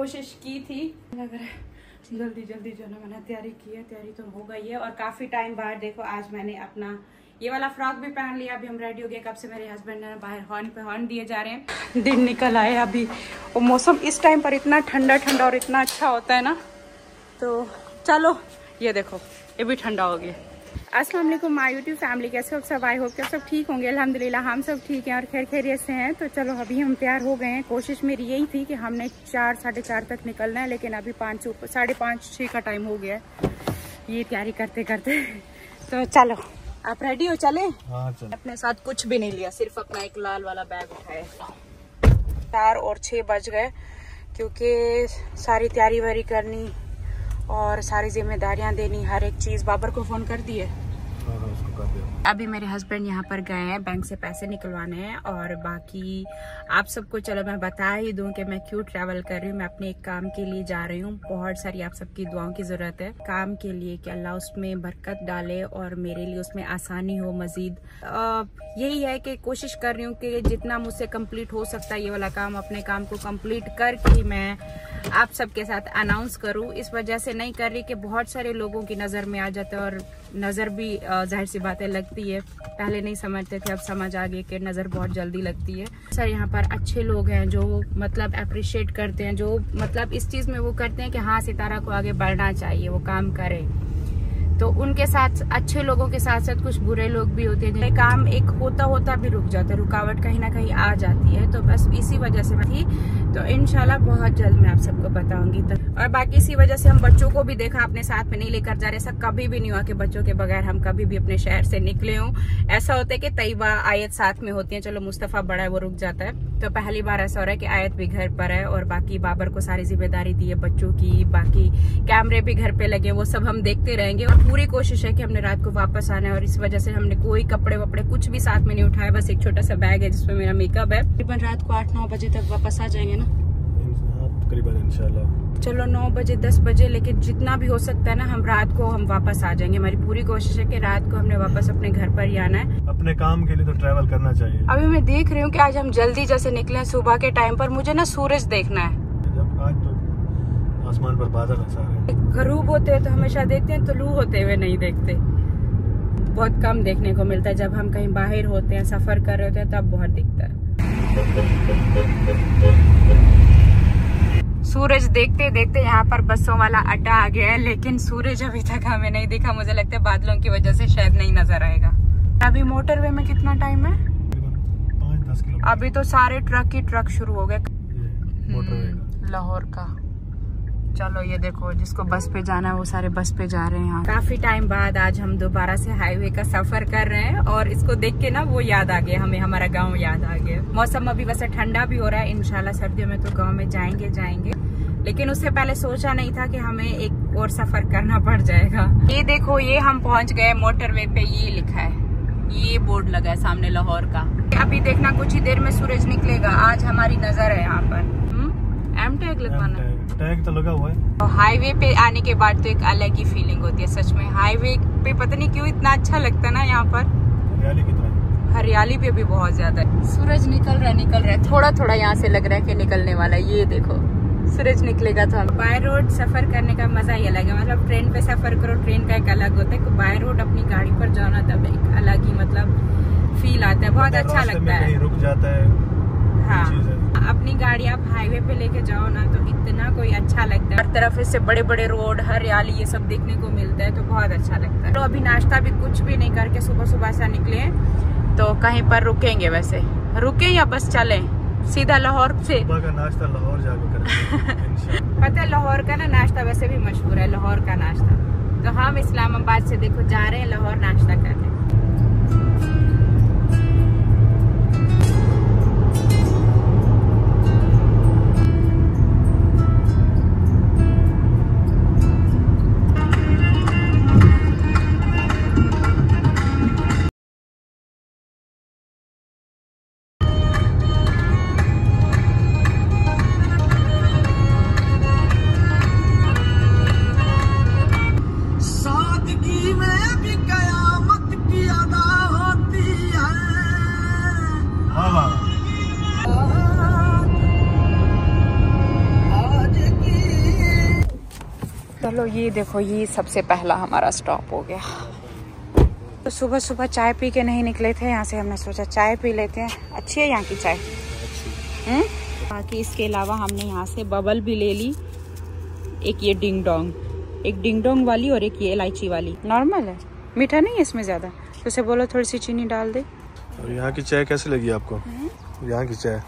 कोशिश की थी। लग रहा है जल्दी जल्दी जो ना मैंने तैयारी की है, तैयारी तो हो गई है और काफ़ी टाइम बाहर देखो आज मैंने अपना ये वाला फ्रॉक भी पहन लिया। अभी हम रेडी हो गए कब से मेरे हस्बैंड ने बाहर हॉर्न पे हॉर्न दिए जा रहे हैं। दिन निकल आए अभी। और मौसम इस टाइम पर इतना ठंडा ठंडा और इतना अच्छा होता है ना। तो चलो, ये देखो, ये भी ठंडा हो गया। अस्सलाम वालेकुम माय यूट्यूब फैमिली कैसे हो सब? आई होप के सब ठीक होंगे। अल्हम्दुलिल्लाह हम सब ठीक हैं और खैर खैरियत से हैं। तो चलो अभी हम तैयार हो गए हैं। कोशिश मेरी यही थी कि हमने चार साढ़े चार तक निकलना है लेकिन अभी पाँच साढ़े पाँच छः का टाइम हो गया है। ये तैयारी करते करते। तो चलो आप रेडी हो? चले? हाँ अपने साथ कुछ भी नहीं लिया सिर्फ़ अपना एक लाल वाला बैग उठाया। चार और छः बज गए क्योंकि सारी तैयारी वारी करनी और सारी जिम्मेदारियाँ देनी हर एक चीज़ बाबर को फ़ोन कर दिए। हाँ, अभी मेरे हस्बैंड यहाँ पर गए हैं बैंक से पैसे निकलवाने हैं और बाकी आप सबको, चलो मैं बता ही दूँ कि मैं क्यों ट्रैवल कर रही हूँ। मैं अपने एक काम के लिए जा रही हूँ। बहुत सारी आप सबकी दुआओं की ज़रूरत है। काम के लिए कि अल्लाह उसमें बरकत डाले और मेरे लिए उसमें आसानी हो, मज़ीद। यही है कि कोशिश कर रही हूँ कि जितना मुझसे कंप्लीट हो सकता है ये वाला काम, अपने काम को कंप्लीट करके मैं आप सबके साथ अनाउंस करूँ। इस वजह से नहीं कर रही कि बहुत सारे लोगों की नज़र में आ जाते हैं और नज़र भी ज़ाहिर सी बातें लगती है। पहले नहीं समझते थे, अब समझ आ गई कि नज़र बहुत जल्दी लगती है। सर, यहाँ पर अच्छे लोग हैं जो मतलब अप्रिशिएट करते हैं, जो मतलब इस चीज़ में वो करते हैं कि हाँ सितारा को आगे बढ़ना चाहिए, वो काम करे। तो उनके साथ, अच्छे लोगों के साथ साथ कुछ बुरे लोग भी होते हैं काम एक होता होता भी रुक जाता है, रुकावट कहीं ना कहीं आ जाती है। तो बस इसी वजह से थी तो इनशाला बहुत जल्द मैं आप सबको बताऊँगी। तो और बाकी इसी वजह से हम बच्चों को भी देखा, अपने साथ में नहीं लेकर जा रहे, ऐसा कभी भी नहीं हुआ कि बच्चों के बगैर हम कभी भी अपने शहर से निकले हों। ऐसा होता है कि तयबा, आयत साथ में होती है, चलो मुस्तफ़ा बड़ा है, वो रुक जाता है। तो पहली बार ऐसा हो रहा है कि आयत भी घर पर है और बाकी बाबर को सारी ज़िम्मेदारी दी है बच्चों की, बाकी कैमरे भी घर पे लगे वो सब हम देखते रहेंगे। और पूरी कोशिश है कि हमने रात को वापस आना है और इस वजह से हमने कोई कपड़े वपड़े कुछ भी साथ में नहीं उठाया बस एक छोटा सा बैग है जिसमें मेरा मेकअप है। तकरीबन रात को आठ नौ बजे तक वापस आ जाएँगे तकरीबन इंशाल्लाह। चलो नौ बजे दस बजे लेकिन जितना भी हो सकता है ना हम रात को हम वापस आ जाएँगे। हमारी पूरी कोशिश है कि रात को हमने वापस अपने घर पर ही आना है। अपने काम के लिए तो ट्रैवल करना चाहिए। अभी मैं देख रही हूँ कि आज हम जल्दी जैसे निकले सुबह के टाइम पर। मुझे ना सूरज देखना है। जब आज तो आसमान पर बादल है। सारे गरूब होते हैं तो हमेशा देखते हैं तुलू होते हुए नहीं देखते। बहुत कम देखने को मिलता है। जब हम कहीं बाहर होते हैं सफ़र कर रहे होते हैं तब बहुत दिखता है। सूरज देखते देखते यहाँ पर बसों वाला अड्डा आ गया है लेकिन सूरज अभी तक हमें नहीं दिखा। मुझे लगता है बादलों की वजह से शायद नहीं नज़र आएगा। अभी मोटरवे में कितना टाइम है? अभी तो सारे ट्रक ही ट्रक शुरू हो गए। का। लाहौर का। चलो ये देखो जिसको बस पे जाना है वो सारे बस पे जा रहे हैं यहाँ। काफ़ी टाइम बाद आज हम दोबारा से हाईवे का सफ़र कर रहे हैं और इसको देख के ना वो याद आ गया हमें हमारा गाँव याद आ गया। मौसम अभी वैसे ठंडा भी हो रहा है इनशाला सर्दियों में तो गाँव में जाएँगे जाएँगे। लेकिन उससे पहले सोचा नहीं था कि हमें एक और सफ़र करना पड़ जाएगा। ये देखो ये हम पहुँच गए मोटरवे पे ये लिखा है। ये बोर्ड लगा है सामने लाहौर का। अभी देखना कुछ ही देर में सूरज निकलेगा। आज हमारी नज़र है यहाँ पर। एम टैग लगवाना है टैग तो लगा हुआ है। हाईवे पे आने के बाद तो एक अलग ही फीलिंग होती है सच में। हाईवे पे पता नहीं क्यों इतना अच्छा लगता है ना यहाँ पर। हरियाली कितना हरियाली पे भी बहुत ज़्यादा है। सूरज निकल रहा है निकल रहा है। थोड़ा थोड़ा यहाँ से लग रहा है कि निकलने वाला है। ये देखो सूरज निकलेगा तो बाय रोड सफ़र करने का मज़ा ही अलग है। मतलब ट्रेन पे सफ़र करो ट्रेन का एक अलग होता है। बाय रोड अपनी गाड़ी पर जाना तब एक अलग ही मतलब फील आता है। बहुत अच्छा लगता है। रुक जाता है हाँ। अपनी गाड़ी आप हाईवे पे लेके जाओ ना तो इतना कोई अच्छा लगता है। हर तरफ़ इससे बड़े बड़े रोड हरियाली ये सब देखने को मिलता है तो बहुत अच्छा लगता है। तो अभी नाश्ता भी कुछ भी नहीं करके सुबह सुबह से निकले तो कहीं पर रुकेंगे वैसे। रुके या बस चले? सीधा लाहौर से। का नाश्ता लाहौर जाकर पता है लाहौर का ना नाश्ता वैसे भी मशहूर है लाहौर का नाश्ता। तो हम इस्लामाबाद से देखो जा रहे हैं लाहौर नाश्ता करने ये देखो ये सबसे पहला हमारा स्टॉप हो गया। तो सुबह सुबह चाय पी के नहीं निकले थे यहाँ से हमने सोचा चाय पी लेते हैं। अच्छी है यहाँ की चाय? हम्म? बाकी इसके अलावा हमने यहाँ से बबल भी ले ली एक ये डिंग डोंग एक डिंग डोंग वाली और एक ये इलायची वाली। नॉर्मल है? मीठा नहीं है इसमें ज़्यादा? तो उसे बोलो थोड़ी सी चीनी डाल दे। और यहाँ की चाय कैसी लगी आपको? हम्म। यहाँ की चाय।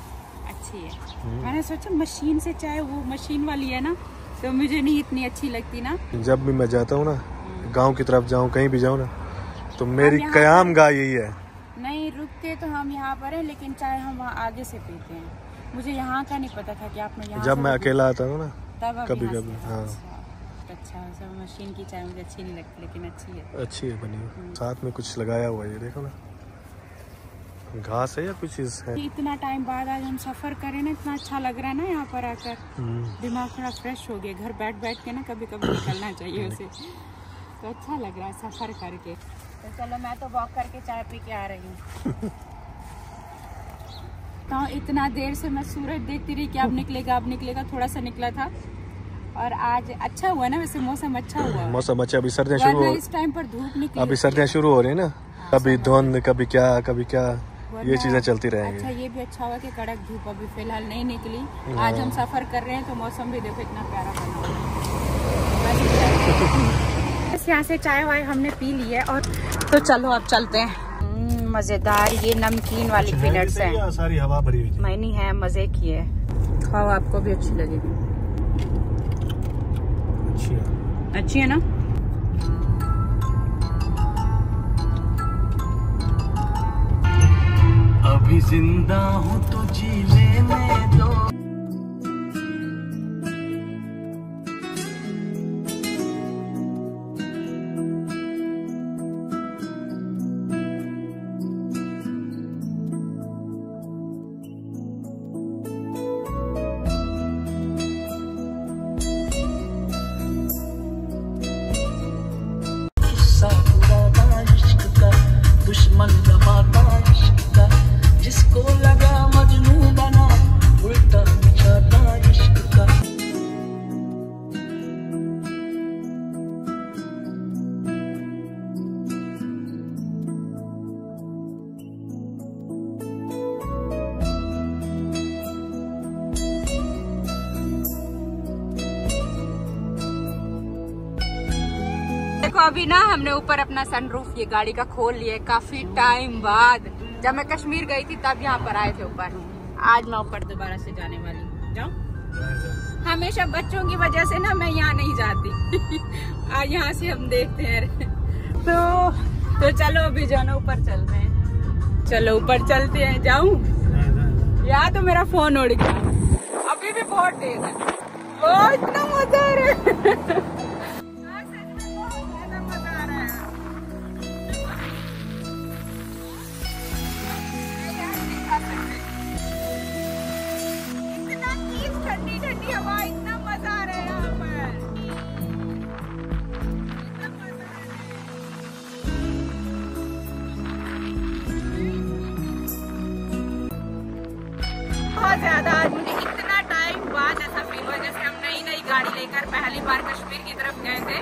अच्छी है। मैंने सोचा मशीन से चाय वो मशीन वाली है ना? तो मुझे नहीं इतनी अच्छी लगती ना। जब भी मैं जाता हूँ ना गाँव की तरफ़ जाऊँ कहीं भी जाऊँ ना तो मेरी कयाम गाय यही है। नहीं रुकते तो हम यहाँ पर है लेकिन चाय हम वहाँ आगे से पीते हैं। मुझे यहाँ का नहीं पता था कि आपने यहाँ जब मैं अकेला आता हूँ ना तब कभी- कभी, हाँ। अच्छा अच्छा सब मशीन की चाय मुझे अच्छी नहीं लगती लेकिन अच्छी है। अच्छी है बनी साथ में कुछ लगाया हुआ है ये देखो ना। घास है या कुछ चीज़ है? इतना टाइम बाद आज हम सफ़र करें ना इतना अच्छा लग रहा है ना यहाँ पर आकर। हम्म, दिमाग थोड़ा फ्रेश हो गया घर बैठ बैठ के ना कभी कभी निकलना चाहिए उसे। तो अच्छा लग रहा है सफ़र करके। तो चलो मैं तो वॉक करके चाय पी के आ रही हूँ। तो इतना देर से मैं सूरज देखती रही कि अब निकलेगा अब निकलेगा थोड़ा सा निकला था। और आज अच्छा हुआ ना वैसे मौसम अच्छा हुआ। मौसम अच्छा अभी सर्दियाँ शुरू हो इस टाइम पर धूप निकली। अभी सर्दियाँ शुरू हो रही है ना? कभी धुंध कभी क्या कभी क्या। ये चीज़ें चलती रहेंगी। अच्छा ये भी अच्छा हुआ कि कड़क धूप अभी फ़िलहाल नहीं निकली। आज हम सफ़र कर रहे हैं तो मौसम भी देखो इतना प्यारा बना हुआ है। बस यहाँ से चाय वाय हमने पी ली है और तो चलो अब चलते हैं। हम्म, मज़ेदार ये नमकीन वाली पीनट्स हैं। सारी हवा भरी हुई थी। मैनी है मज़े की है खाओ आपको भी अच्छी लगेगी। अच्छी है। अच्छी है ना? अभी ज़िंदा हूँ तो जी लेने दो अभी ना हमने ऊपर अपना सनरूफ ये गाड़ी का खोल लिया काफ़ी टाइम बाद जब मैं कश्मीर गई थी तब यहाँ पर आए थे ऊपर। आज मैं ऊपर दोबारा से जाने वाली हूँ। जाऊँ हमेशा बच्चों की वजह से ना मैं यहाँ नहीं जाती। आज यहाँ से हम देखते हैं। तो तो चलो अभी जाना ऊपर चलते हैं। चलो ऊपर चलते हैं। जाऊँ? यहाँ तो मेरा फ़ोन उड़ गया। अभी भी बहुत तेज है। ओ पहली बार कश्मीर की तरफ़ गए थे।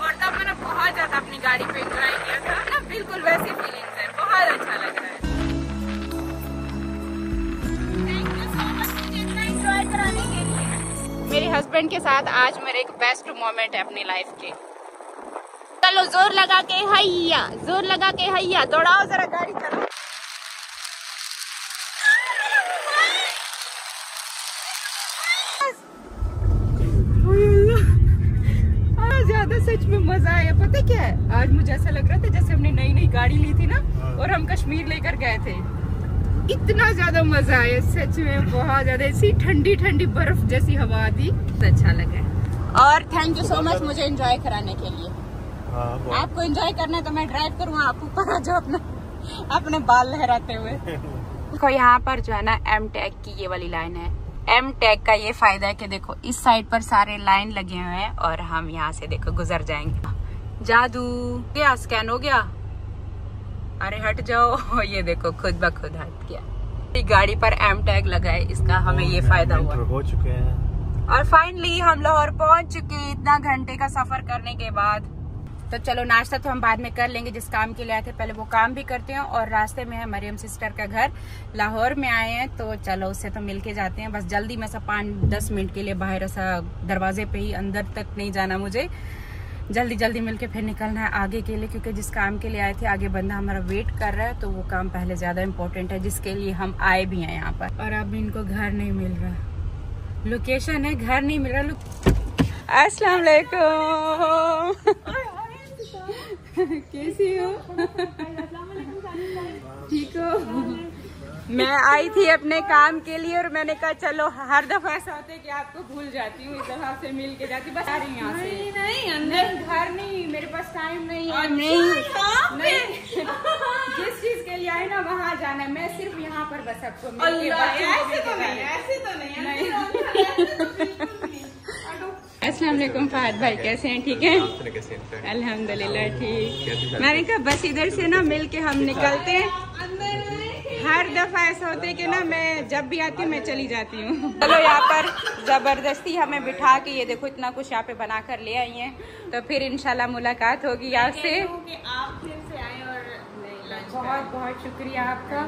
और तब मैंने बहुत ज़्यादा अपनी गाड़ी पे एंजॉय किया था। ना, बिल्कुल वैसी फीलिंग्स है। बहुत अच्छा लग रहा है। मेरे हस्बैंड के साथ आज मेरे एक बेस्ट मोमेंट है अपनी लाइफ के। चलो, ज़ोर लगा के हैया ज़ोर लगा के हैया दौड़ाओ, जरा गाड़ी चलो ज़्यादा सच में मज़ा आया। पता क्या है? आज मुझे ऐसा लग रहा था जैसे हमने नई नई गाड़ी ली थी ना हाँ। और हम कश्मीर लेकर गए थे। इतना ज़्यादा मज़ा आया सच में बहुत ज़्यादा। ऐसी ठंडी ठंडी बर्फ़ जैसी हवा थी अच्छा लगा। और थैंक यू सो मच मुझे एंजॉय कराने के लिए। हाँ आपको एंजॉय करना है तो मैं ड्राइव करूँ आप ऊपर आ जाओ अपना अपने बाल लहराते हुए। देखो यहाँ पर जो है ना एम टैग की ये वाली लाइन है। एम टैग का ये फ़ायदा है कि देखो इस साइड पर सारे लाइन लगे हुए हैं और हम यहाँ से देखो गुजर जाएँगे। जादू क्या स्कैन हो गया। अरे हट जाओ। ये देखो खुद ब खुद हट गया। गाड़ी पर एम टैग लगा है इसका हमें ये फ़ायदा हुआ। हो चुके हैं। और फाइनली हम लाहौर पहुँच चुके इतना घंटे का सफ़र करने के बाद तो चलो, नाश्ता तो हम बाद में कर लेंगे, जिस काम के लिए आए थे, पहले वो काम भी करते हैं, और रास्ते में है मरियम सिस्टर का घर, लाहौर में आए हैं तो चलो, उससे तो मिल के जाते हैं। बस जल्दी में सब पाँच, दस मिनट के लिए बाहर ऐसा दरवाजे पे ही अंदर तक नहीं जाना मुझे। जल्दी जल्दी मिलके फिर निकलना है आगे के लिए, क्योंकि जिस काम के लिए आए थे, आगे बंदा हमारा वेट कर रहा है तो वो काम पहले ज़्यादा इम्पोर्टेंट है, जिसके लिए हम आए भी हैं यहाँ पर। और अब इनको घर नहीं मिल रहा। लोकेशन है, घर नहीं मिल रहा। अस्सलाम वालेकुम। कैसी हो? ठीक हो? मैं आई थी अपने काम के लिए और मैंने कहा चलो हर दफ़ा ऐसा होता है कि आपको भूल जाती हूँ इस दफ़ा से मिल के जाती बस आ रही यहाँ से। नहीं, नहीं अंदर घर नहीं मेरे पास टाइम नहीं है। नहीं नहीं जिस चीज़ के लिए आए ना वहाँ जाना है। मैं सिर्फ़ यहाँ पर बस आपको ऐसे तो नहीं ऐसे तो नहीं अस्सलाम वालेकुम फहद भाई कैसे हैं? ठीक है? अल्हम्दुलिल्लाह ठीक। मैंने कहा बस इधर से ना मिल के हम निकलते हैं। हर दफ़ा ऐसा होता है कि ना मैं जब भी आती हूँ मैं चली जाती हूँ। चलो यहाँ पर ज़बरदस्ती हमें बिठा के ये देखो इतना कुछ यहाँ पे बना कर ले आई है। तो फिर इंशाल्लाह मुलाकात होगी आपसे आप फिर से आए और बहुत बहुत शुक्रिया आपका।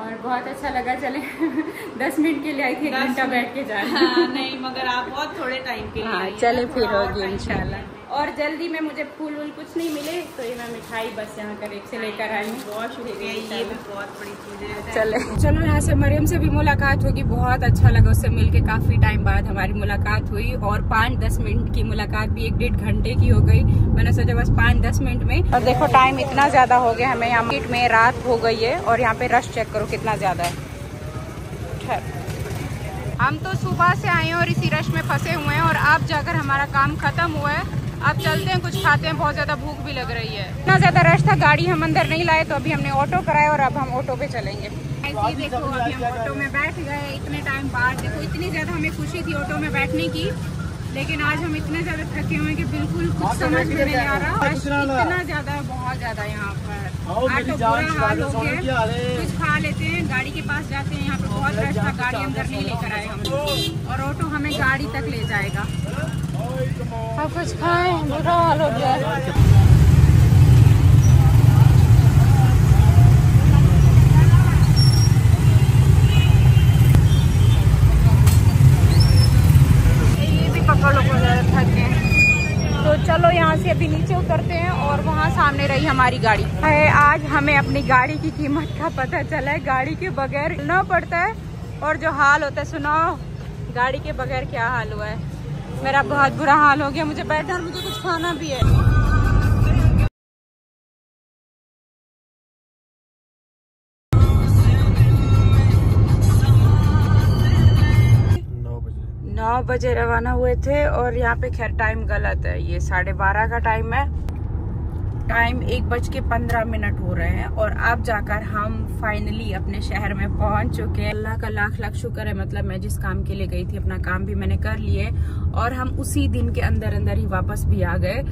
और बहुत अच्छा लगा चले। दस मिनट के लिए आई थी एक घंटा बैठ के जाए हाँ, नहीं मगर आप बहुत थोड़े टाइम के लिए हाँ चले फिर होगी इंशाल्लाह। और जल्दी में मुझे फूल वूल कुछ नहीं मिले तो ये मैं मिठाई बस यहाँ कर एक से लेकर आई हूँ। बहुत शुक्रिया ये भी बहुत बड़ी चीज़ है। चले। चलो यहाँ से मरियम से भी मुलाकात होगी बहुत अच्छा लगा उससे मिलके काफ़ी टाइम बाद हमारी मुलाकात हुई और पाँच दस मिनट की मुलाकात भी एक डेढ़ घंटे की हो गई। मैंने सोचा बस पाँच दस मिनट में। और देखो टाइम इतना ज़्यादा हो गया हमें यहाँ मार्केट में रात हो गई है और यहाँ पे रश चेक करो कितना ज़्यादा है। हम तो सुबह से आए हैं और इसी रश में फंसे हुए हैं और अब जाकर हमारा काम खत्म हुआ है। अब चलते हैं कुछ खाते हैं बहुत ज़्यादा भूख भी लग रही है। इतना ज़्यादा रश था गाड़ी हम अंदर नहीं लाए तो अभी हमने ऑटो कराया और अब हम ऑटो पे चलेंगे। देखो अभी हम ऑटो में बैठ गए इतने टाइम बाद। देखो इतनी ज़्यादा हमें खुशी थी ऑटो में बैठने की लेकिन आज हम इतने ज़्यादा थके हुए हैं कि बिल्कुल कुछ समझ में नहीं आ रहा। रश इतना ज़्यादा है बहुत ज़्यादा यहाँ पर। ऑटो बुरा हाल हो गया। कुछ खा लेते हैं गाड़ी के पास जाते हैं यहाँ पे बहुत रश था गाड़ी अंदर नहीं लेकर आए हम। और ऑटो हमें गाड़ी तक ले जाएगा। अब कुछ खाए बुरा हाल हो गया तो चलो यहाँ से अभी नीचे उतरते हैं और वहाँ सामने रही हमारी गाड़ी। है, आज हमें अपनी गाड़ी की कीमत का पता चला है। गाड़ी के बगैर ना पड़ता है और जो हाल होता है, सुनाओ। गाड़ी के बगैर क्या हाल हुआ है? मेरा बहुत बुरा हाल हो गया मुझे बैठना और मुझे कुछ खाना भी है। नौ नौ बजे रवाना हुए थे और यहाँ पे खैर टाइम गलत है ये साढ़े बारह का टाइम है। टाइम एक बज के पंद्रह मिनट हो रहे हैं और अब जाकर हम फाइनली अपने शहर में पहुँच चुके हैं। अल्लाह का लाख लाख शुक्र है मतलब मैं जिस काम के लिए गई थी, अपना काम भी मैंने कर लिए और हम उसी दिन के अंदर अंदर ही वापस भी आ गए।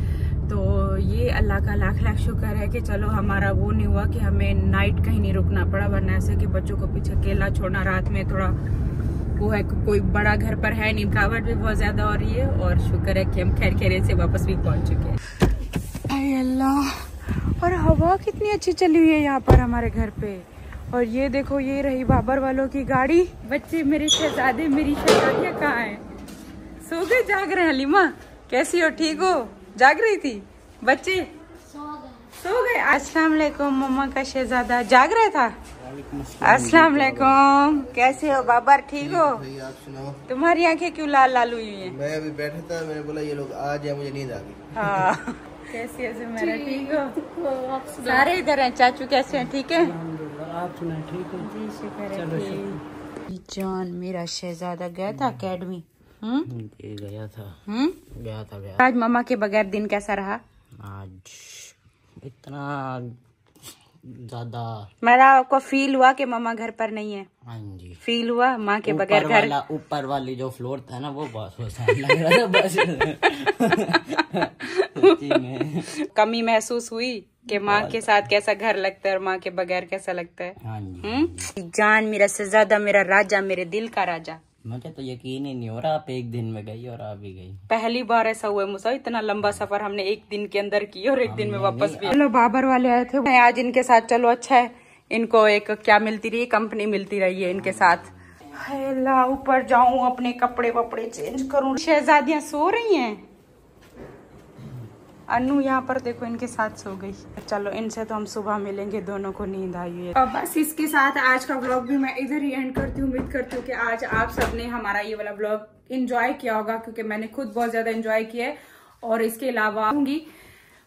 तो ये अल्लाह का लाख लाख शुक्र है कि चलो हमारा वो नहीं हुआ कि हमें नाइट कहीं नहीं रुकना पड़ा, वरना ऐसे कि बच्चों को पीछे अकेला छोड़ना, रात में थोड़ा वो है कोई बड़ा घर पर है नहीं थकावट भी बहुत ज़्यादा हो रही है और शुक्र है कि हम खैर खैरे से वापस भी पहुँच चुके हैं। अल्लाह। और हवा कितनी अच्छी चली हुई है यहाँ पर हमारे घर पे। और ये देखो ये रही बाबर वालों की गाड़ी। बच्चे मेरे शहजादे मेरी शहजादियाँ कहाँ हैं? सो गए जाग रहे हैं हलीमा। कैसी हो? ठीक हो? जाग रही थी? बच्चे? सो गए। अस्सलाम वालेकुम मम्मा का शहजादा। जाग रहा था? अस्सलाम। वालेकुम कैसे हो बाबर? ठीक हो? भाई आप सुनाओ। तुम्हारी आँखें क्यों लाल लाल हुई है? मैं अभी बैठा था मैंने बोला ये लोग आ जाए मुझे नींद आ गई। हाँ। कैसी है ठीक हो? सारे इधर हैं चाचू कैसे हैं? ठीक है? आप सुना ठीक है? जी शुक्र है जान मेरा शहजादा गया था अकेडमी। हम्म? गया था। हम्म? गया था गया आज मामा के बगैर दिन कैसा रहा? आज इतना ज़्यादा। मेरा आपको फील हुआ कि मम्मा घर पर नहीं है? हाँ जी। फील हुआ माँ के बगैर ऊपर घर? ऊपर वाली जो फ्लोर था ना वो बहुत लग रहा था बस। कमी महसूस हुई कि माँ के साथ कैसा घर लगता है और माँ के बगैर कैसा लगता है? हाँ जी हम्म? जान मेरा शहजादा मेरा राजा मेरे दिल का राजा। मुझे तो यकीन ही नहीं हो रहा आप एक दिन में गई और आ भी गई। पहली बार ऐसा हुआ है मुसा इतना लंबा सफ़र हमने एक दिन के अंदर की और एक दिन में वापस भी चलो बाबर वाले आए थे। मैं आज इनके साथ चलो अच्छा है। इनको एक क्या मिलती रही कंपनी मिलती रही है इनके साथ। ऊपर जाऊँ अपने कपड़े वपड़े चेंज करूँ। शहजादियाँ सो रही हैं। अनु यहाँ पर देखो, इनके साथ सो गई। चलो, इनसे तो हम सुबह मिलेंगे, दोनों को नींद आई है। और बस इसके साथ आज का व्लॉग भी मैं इधर ही एंड करती हूँ, उम्मीद करती हूँ कि आज आप सबने हमारा ये वाला व्लॉग इंजॉय किया होगा, क्योंकि मैंने खुद बहुत ज़्यादा इंजॉय किया है और इसके अलावा आऊँगी।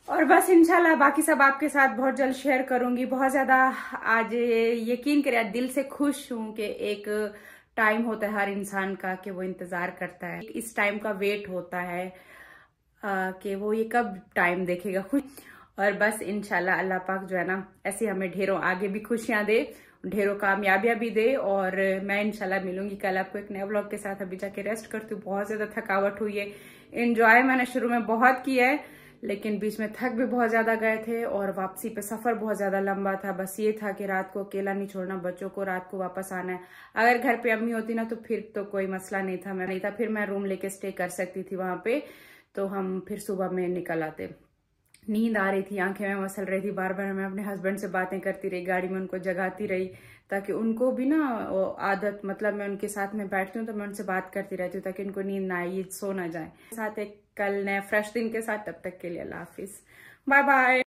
और बस इनशाला बाकी सब आपके साथ बहुत जल्द शेयर करूँगी। बहुत ज़्यादा आज यकीन करिए दिल से खुश हूँ कि एक टाइम होता है हर इंसान का, कि वो इंतज़ार करता है। इस टाइम का वेट होता है। कि वो ये कब टाइम देखेगा खुश। और बस इनशाला अल्लाह पाक जो है ना, ऐसे हमें ढेरों आगे भी खुशियाँ दे, ढेरों कामयाबियाँ भी दे। और मैं इनशाला मिलूँगी कल आपको एक नए ब्लॉग के साथ। अभी जाके रेस्ट करती हूँ, बहुत ज़्यादा थकावट हुई है। इंजॉय मैंने शुरू में बहुत किया है, लेकिन बीच में थक भी बहुत ज़्यादा गए थे और वापसी पे सफ़र बहुत ज़्यादा लंबा था। बस ये था कि रात को अकेला नहीं छोड़ना, बच्चों को रात को वापस आना है। अगर घर पे अम्मी होती ना तो फिर तो कोई मसला नहीं था, मैं नहीं था। फिर मैं रूम लेके स्टे कर सकती थी वहाँ पे। तो हम फिर सुबह में निकल आते। नींद आ रही थी, आँखें में मसल रही थी बार बार मैं अपने हस्बैंड से बातें करती रही, गाड़ी में उनको जगाती रही, ताकि उनको भी ना आदत मतलब मैं उनके साथ में बैठती हूँ तो मैं उनसे बात करती रहती हूँ ताकि उनको नींद ना आए सो ना जाए। साथ एक कल नए फ्रेश दिन के साथ, तब तक के लिए अल्लाह हाफिज। Bye bye